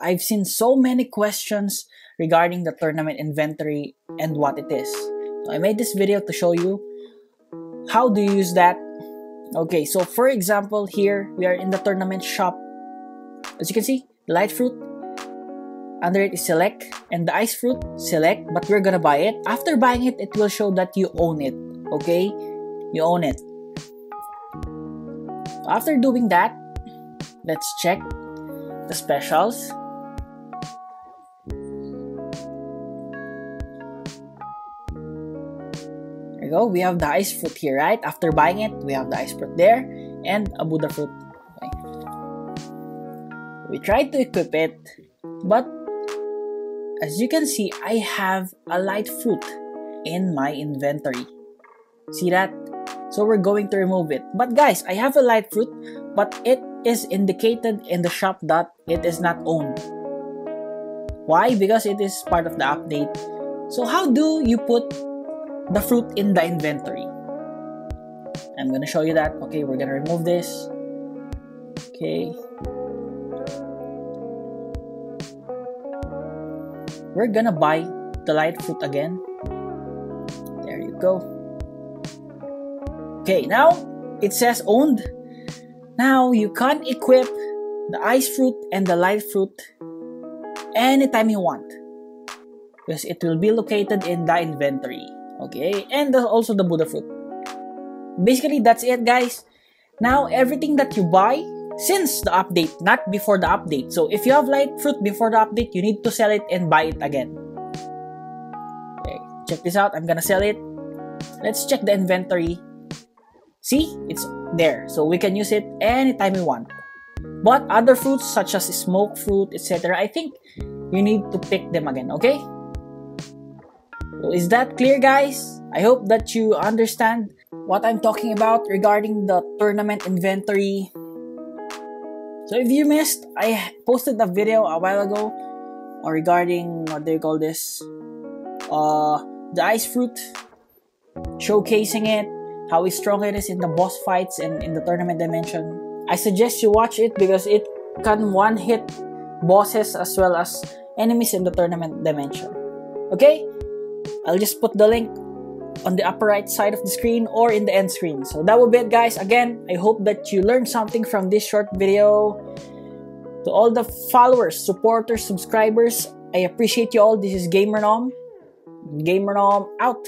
I've seen so many questions regarding the tournament inventory and what it is. So I made this video to show you how do you use that. Okay, so for example, here we are in the tournament shop. As you can see, the light fruit, under it is select, and the ice fruit, select, but we're gonna buy it. After buying it, it will show that you own it. Okay? You own it. After doing that, let's check the specials. There go. We have the ice fruit here, right? After buying it, we have the ice fruit there and a Buddha fruit. Okay. We tried to equip it, but as you can see, I have a light fruit in my inventory. See that? So we're going to remove it. But guys, I have a light fruit, but it is indicated in the shop that it is not owned. Why? Because it is part of the update. So how do you put the fruit in the inventory? I'm gonna show you that. Okay, we're gonna remove this. Okay. We're gonna buy the light fruit again. There you go. Okay, now it says owned. Now you can equip the ice fruit and the light fruit anytime you want because it will be located in the inventory. Okay, and also the Buddha fruit. Basically, that's it, guys. Now everything that you buy since the update, not before the update. So if you have light fruit before the update, you need to sell it and buy it again. Okay, check this out. I'm gonna sell it. Let's check the inventory. See, it's there. So we can use it anytime we want. But other fruits such as smoke fruit, etc., I think you need to pick them again, okay? Is that clear, guys? I hope that you understand what I'm talking about regarding the tournament inventory. So if you missed, I posted a video a while ago regarding what you call this? Uh, the ice fruit, showcasing it, how strong it is in the boss fights and in the tournament dimension. I suggest you watch it because it can one hit bosses as well as enemies in the tournament dimension. Okay? I'll just put the link on the upper right side of the screen or in the end screen. So that will be it guys. Again, I hope that you learned something from this short video. To all the followers, supporters, subscribers, I appreciate you all. This is Gamer Nom. Gamer Nom out.